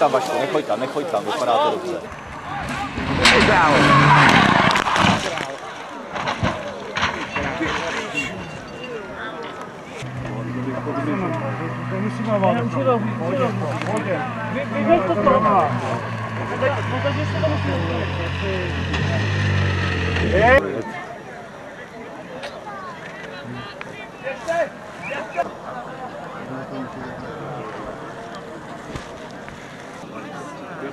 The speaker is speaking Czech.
tam, Vašku, nechoď tam, nechoď tam, vypadá to dobře. Vyveď to to. Protože se to musí